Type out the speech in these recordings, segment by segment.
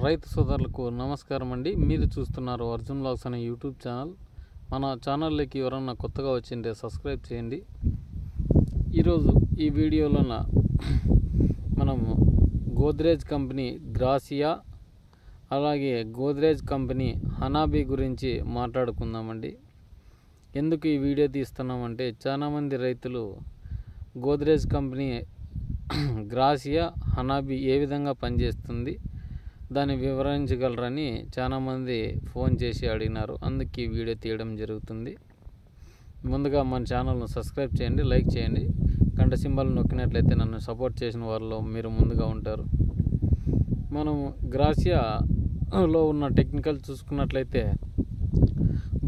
రైతు సోదరులకు నమస్కారం అండి మీరు చూస్తున్నారు అర్జున్ బ్లాగ్స్ అనే యూట్యూబ్ ఛానల్. మన ఛానల్లోకి ఎవరన్నా కొత్తగా వచ్చింటే సబ్స్క్రైబ్ చేయండి. ఈరోజు ఈ వీడియోలోన మనము గోద్రేజ్ కంపెనీ గ్రాసియా అలాగే గోద్రేజ్ కంపెనీ హనాబీ గురించి మాట్లాడుకుందామండి. ఎందుకు ఈ వీడియో తీస్తున్నామంటే చాలామంది రైతులు గోద్రేజ్ కంపెనీ గ్రాసియా హనాబీ ఏ విధంగా పనిచేస్తుంది దాన్ని వివరించగలరని చాలామంది ఫోన్ చేసి అడిగినారు. అందుకే ఈ వీడియో తీయడం జరుగుతుంది. ముందుగా మన ఛానల్ను సబ్స్క్రైబ్ చేయండి లైక్ చేయండి. గంట సింబల్ నొక్కినట్లయితే నన్ను సపోర్ట్ చేసిన వారిలో మీరు ముందుగా ఉంటారు. మనం గ్రాసియాలో ఉన్న టెక్నికల్ చూసుకున్నట్లయితే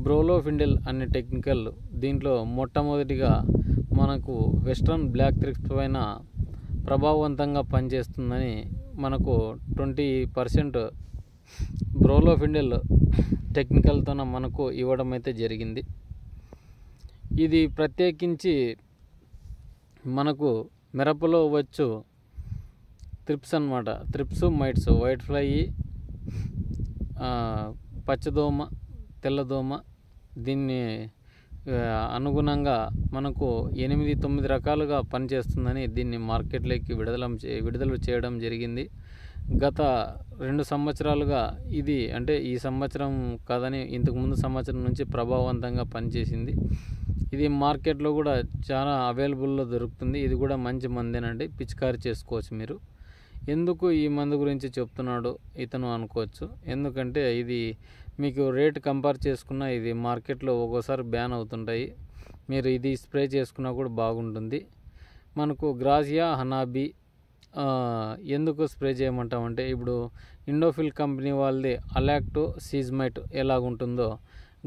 బ్రోలోఫిండెల్ అనే టెక్నికల్ దీంట్లో మొట్టమొదటిగా మనకు వెస్ట్రన్ బ్లాక్ త్రిప్స్ పైన ప్రభావవంతంగా పనిచేస్తుందని మనకు ట్వంటీ పర్సెంట్ బ్రోలోఫిండెల్ టెక్నికల్తోన మనకు ఇవ్వడం అయితే జరిగింది. ఇది ప్రత్యేకించి మనకు మిరపలో వచ్చు త్రిప్స్ అనమాట త్రిప్స్ మైట్స్ వైట్ ఫ్లై పచ్చదోమ తెల్లదోమ దీన్ని అనుగుణంగా మనకు ఎనిమిది తొమ్మిది రకాలుగా పనిచేస్తుందని దీన్ని మార్కెట్లోకి విడుదల చే- విడుదల చేయడం జరిగింది. గత రెండు సంవత్సరాలుగా ఇది అంటే ఈ సంవత్సరం కాదని ఇంతకు ముందు సంవత్సరం నుంచి ప్రభావవంతంగా పనిచేసింది. ఇది మార్కెట్లో కూడా చాలా అవైలబుల్లో దొరుకుతుంది. ఇది కూడా మంచి మందేనండి. పిచికారి చేసుకోవచ్చు మీరు. ఎందుకు ఈ మందు గురించి చెప్తున్నాడు ఇతను అనుకోవచ్చు. ఎందుకంటే ఇది మీకు రేట్ కంపేర్ చేసుకున్న ఇది మార్కెట్లో ఒక్కోసారి బ్యాన్ అవుతుంటాయి. మీరు ఇది స్ప్రే చేసుకున్నా కూడా బాగుంటుంది. మనకు గ్రాజియా హనాబీ ఎందుకు స్ప్రే చేయమంటామంటే ఇప్పుడు ఇండోఫిల్ కంపెనీ వాళ్ళది అలాక్టో సీజ్మైట్ ఎలాగుంటుందో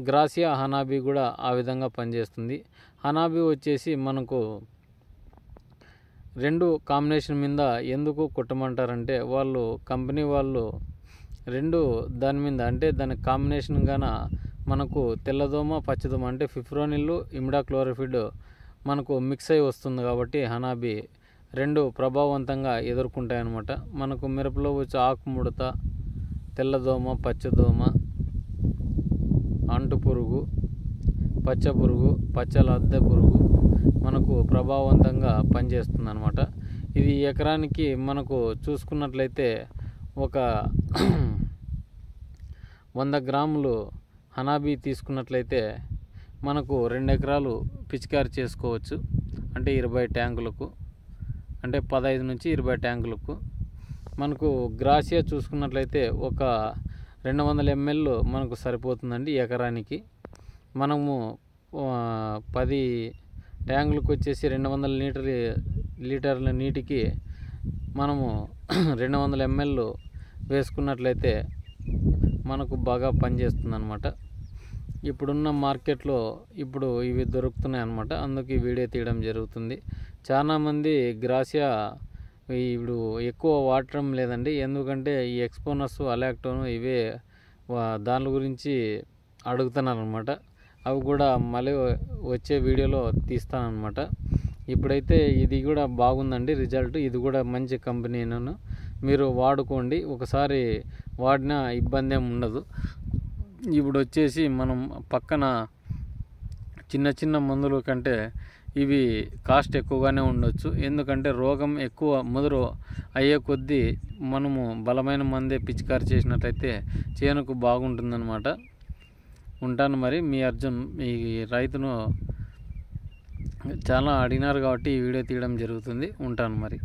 గ్రాసియా హనాబీ కూడా ఆ విధంగా పనిచేస్తుంది. హనాబీ వచ్చేసి మనకు రెండు కాంబినేషన్ మీద ఎందుకు కుట్టమంటారంటే వాళ్ళు కంపెనీ వాళ్ళు రెండు దాని మీద అంటే దాని కాంబినేషన్ గాన మనకు తెల్లదోమ పచ్చదోమ అంటే ఫిఫ్రోనిల్ ఇమిడాక్లోరోఫిడ్ మనకు మిక్స్ అయి వస్తుంది కాబట్టి హనాబీ రెండు ప్రభావవంతంగా ఎదుర్కొంటాయన్నమాట. మనకు మిరపలో వచ్చే ఆకుముడత తెల్లదోమ పచ్చదోమ అంటు పురుగు పచ్చ పురుగు పచ్చల అద్దె పురుగు మనకు ప్రభావవంతంగా పనిచేస్తుంది అనమాట ఇది ఎకరానికి మనకు చూసుకున్నట్లయితే ఒక వంద గ్రాములు హనాబీ తీసుకున్నట్లయితే మనకు రెండు ఎకరాలు పిచికారి చేసుకోవచ్చు. అంటే ఇరవై ట్యాంకులకు అంటే పదహైదు నుంచి ఇరవై ట్యాంకులకు. మనకు గ్రాసియా చూసుకున్నట్లయితే ఒక రెండు వందల ఎంఎల్ మనకు సరిపోతుందండి ఎకరానికి. మనము పది ట్యాంకులకు వచ్చేసి రెండు వందల లీటర్ లీటర్ల నీటికి మనము రెండు వందల ఎంఎల్ వేసుకున్నట్లయితే మనకు బాగా పనిచేస్తుంది అనమాట ఇప్పుడున్న మార్కెట్లో ఇప్పుడు ఇవి దొరుకుతున్నాయి అనమాట అందుకు ఈ వీడియో తీయడం జరుగుతుంది. చాలామంది గ్రాసియా ఇప్పుడు ఎక్కువ వాడటం లేదండి. ఎందుకంటే ఈ ఎక్స్పోనర్స్ అలాక్టోను ఇవే వా- దాని గురించి అడుగుతున్నారనమాట అవి కూడా మళ్ళీ వచ్చే వీడియోలో తీస్తానమాట ఇప్పుడైతే ఇది కూడా బాగుందండి రిజల్ట్. ఇది కూడా మంచి కంపెనీను మీరు వాడుకోండి. ఒకసారి వాడినా ఇబ్బంది ఏమి ఉండదు. ఇప్పుడు వచ్చేసి మనం పక్కన చిన్న చిన్న మందుల కంటే ఇవి కాస్ట్ ఎక్కువగానే ఉండొచ్చు. ఎందుకంటే రోగం ఎక్కువ ముదురు అయ్యే కొద్దీ మనము బలమైన మందే పిచికారి చేసినట్లయితే చేనుకు బాగుంటుందన్నమాట. ఉంటాను మరి మీ అర్జున్ ఈ రైతును చాలా అడిగినారు కాబట్టి ఈ వీడియో తీయడం జరుగుతుంది. ఉంటాను మరి.